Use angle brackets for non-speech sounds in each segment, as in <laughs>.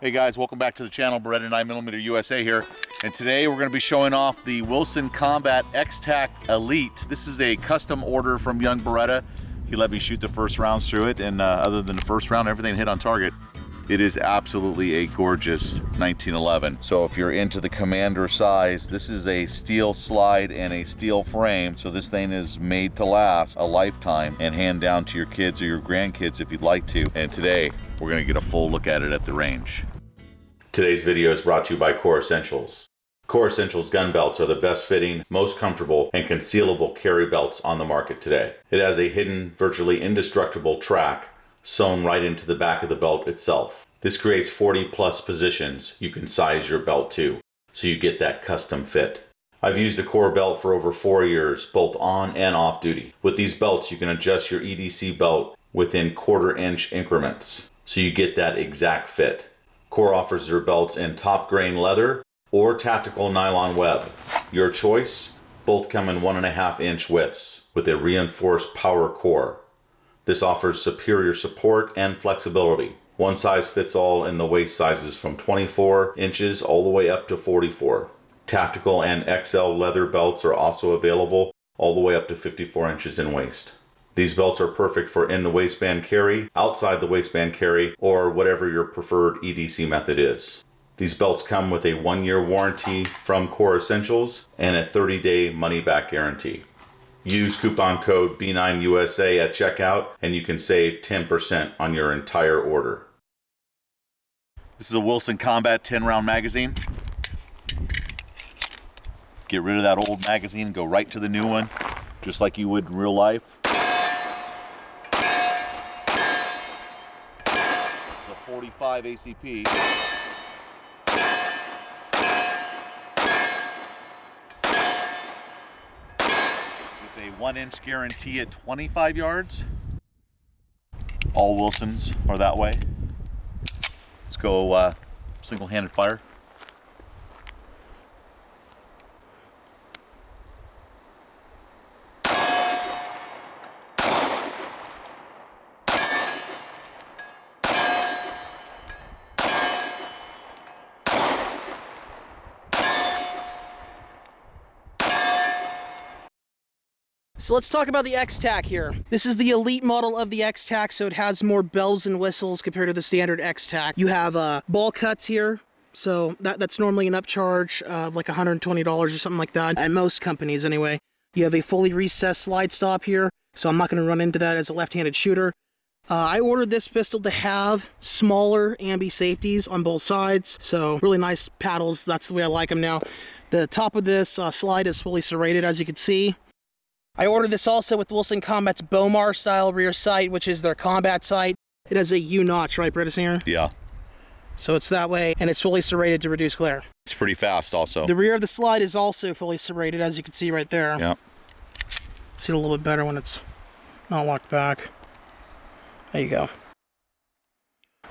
Hey guys, welcome back to the channel. Beretta 9mm USA here. And today we're going to be showing off the Wilson Combat X-Tac Elite. This is a custom order from Young Beretta. He let me shoot the first rounds through it, and uh, other than the first round, everything hit on target. It is absolutely a gorgeous 1911. So if you're into the Commander size, this is a steel slide and a steel frame. So this thing is made to last a lifetime and hand down to your kids or your grandkids if you'd like to. And today, we're gonna get a full look at it at the range. Today's video is brought to you by KORE Essentials. KORE Essentials gun belts are the best fitting, most comfortable, and concealable carry belts on the market today. It has a hidden, virtually indestructible track sewn right into the back of the belt itself. This creates 40 plus positions you can size your belt to, so you get that custom fit. I've used a KORE belt for over four years, both on and off duty. With these belts, you can adjust your EDC belt within quarter inch increments, so you get that exact fit. KORE offers their belts in top grain leather or tactical nylon web. Your choice, both come in one and a half inch widths with a reinforced power core. This offers superior support and flexibility. One size fits all in the waist sizes from 24 inches all the way up to 44. Tactical and XL leather belts are also available all the way up to 54 inches in waist. These belts are perfect for in the waistband carry, outside the waistband carry, or whatever your preferred EDC method is. These belts come with a one year warranty from KORE Essentials and a 30 day money back guarantee. Use coupon code B9USA at checkout and you can save 10% on your entire order. This is a Wilson Combat 10 round magazine. Get rid of that old magazine go right to the new one, just like you would in real life. It's a 45 ACP. A one inch guarantee at 25 yards. All Wilsons are that way. Let's go uh, single handed fire. So let's talk about the X-Tac here. This is the elite model of the X-Tac, so it has more bells and whistles compared to the standard X-Tac. You have uh, ball cuts here, so that, that's normally an upcharge of like $120 or something like that, at most companies anyway. You have a fully recessed slide stop here, so I'm not going to run into that as a left-handed shooter. Uh, I ordered this pistol to have smaller ambi safeties on both sides, so really nice paddles. That's the way I like them now. The top of this uh, slide is fully serrated, as you can see. I ordered this also with Wilson Combat's Bomar style rear sight, which is their combat sight. It has a U notch, right, British here? Yeah, So it's that way, and it's fully serrated to reduce glare. it's pretty fast also. The rear of the slide is also fully serrated, as you can see right there. Yeah. See it a little bit better when it's not locked back. There you go.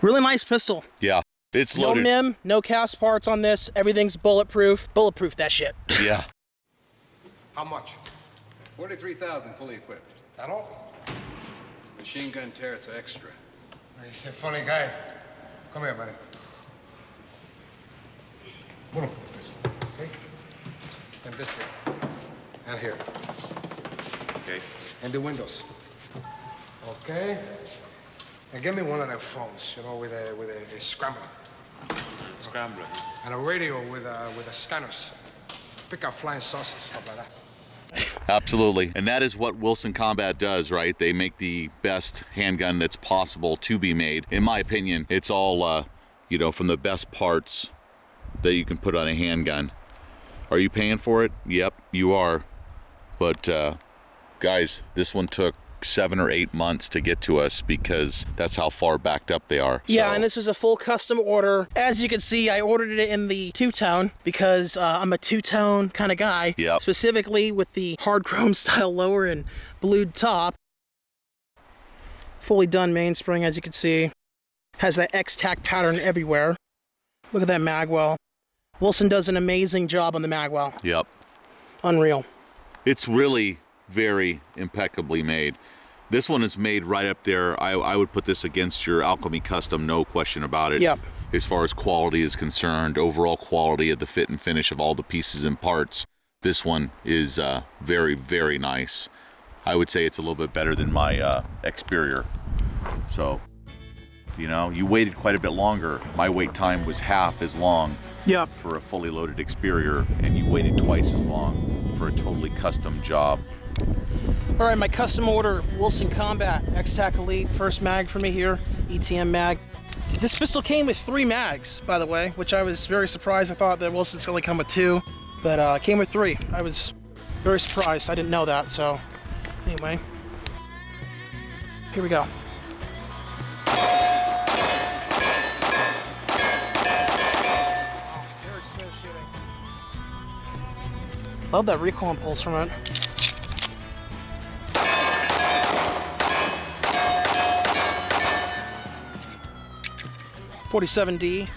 Really nice pistol. Yeah. It's loaded. No loaded. MIM, no cast parts on this. Everything's bulletproof. Bulletproof that shit. Yeah. How much? 43,000 fully equipped. That all? Machine gun turrets are extra. He's a funny guy. Come here, buddy. Bulletproof this, okay? And this way. And here. Okay. And the windows. Okay? And give me one of them phones, you know, with a with a, a scrambler. Scrambler. And a radio with uh, with a scanners. Pick up flying saucers, stuff like that. <laughs> Absolutely. And that is what Wilson Combat does, right? They make the best handgun that's possible to be made. In my opinion, it's all, uh, you know, from the best parts that you can put on a handgun. Are you paying for it? Yep, you are. But, uh, guys, this one took seven or eight months to get to us because that's how far backed up they are. Yeah, So- and this was a full custom order. As you can see, I ordered it in the two-tone because uh, I'm a two-tone kind of guy. Yep. Specifically with the hard chrome <laughs> style lower and blued top. Fully done mainspring, as you can see. Has that X-Tac pattern everywhere. Look at that magwell. Wilson does an amazing job on the magwell. Yep. Unreal. It's really very impeccably made. This one is made right up there. I, I would put this against your Alchemy Custom, no question about it. Yep. as far as quality is concerned, overall quality of the fit and finish of all the pieces and parts. This one is uh, very, very nice. I would say it's a little bit better than my uh, Experior. So, you know, you waited quite a bit longer. My wait time was half as long Yeah. for a fully loaded Experior, and you waited twice as long for a totally custom job. All right, my custom order Wilson Combat X-Tac Elite, first mag for me here, ETM mag. This pistol came with three mags, by the way, which I was very surprised. I thought that Wilson's only come with two, but uh, came with three. I was very surprised. I didn't know that, so anyway. Here we go. Love that recoil impulse from it. Forty-seven D.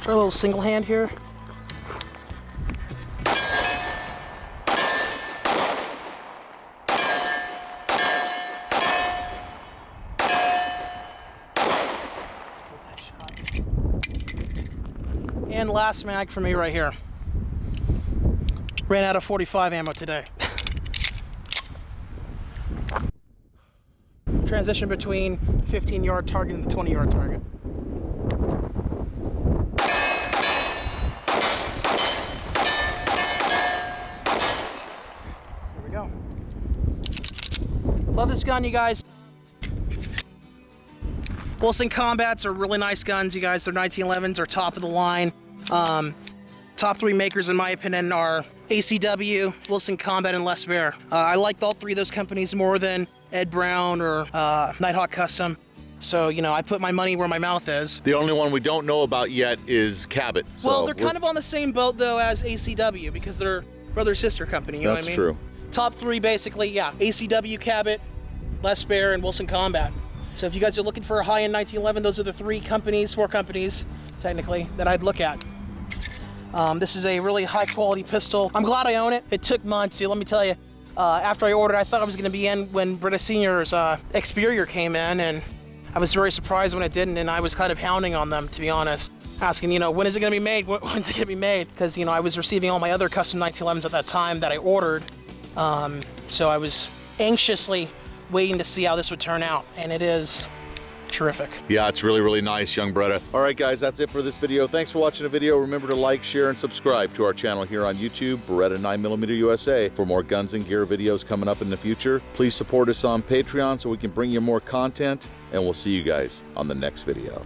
Try a little single hand here. And last mag for me right here. Ran out of 45 ammo today. Transition between 15 yard target and the 20 yard target. Here we go. Love this gun, you guys. Wilson Combats are really nice guns, you guys. Their 1911s are top of the line. Um, top three makers, in my opinion, are ACW, Wilson Combat, and Les Baer. Uh, I liked all three of those companies more than Ed Brown or uh, Nighthawk Custom. So, you know, I put my money where my mouth is. The only one we don't know about yet is Cabot. well, they're kind of on the same boat, though, as ACW because they're brother sister company. You know That's what I mean? true. Top three, basically, yeah. ACW, Cabot, Les Baer, and Wilson Combat. So if you guys are looking for a high-end 1911, those are the three companies, four companies, technically, that I'd look at. Um, this is a really high-quality pistol. I'm glad I own it. It took months. See, let me tell you. Uh, after I ordered, I thought I was going to be in when Beretta Senior's uh, Experior came in, and I was very surprised when it didn't. And I was kind of hounding on them, to be honest, asking, you know, when is it going to be made? When- <laughs> When's it going to be made? Because you know, I was receiving all my other custom 1911s at that time that I ordered, um, so I was anxiously waiting to see how this would turn out, and it is terrific. Yeah, it's really, really nice, young Bretta. All right, guys, that's it for this video. Thanks for watching the video. Remember to like, share, and subscribe to our channel here on YouTube, Beretta 9mm USA. For more guns and gear videos coming up in the future, please support us on Patreon so we can bring you more content, and we'll see you guys on the next video.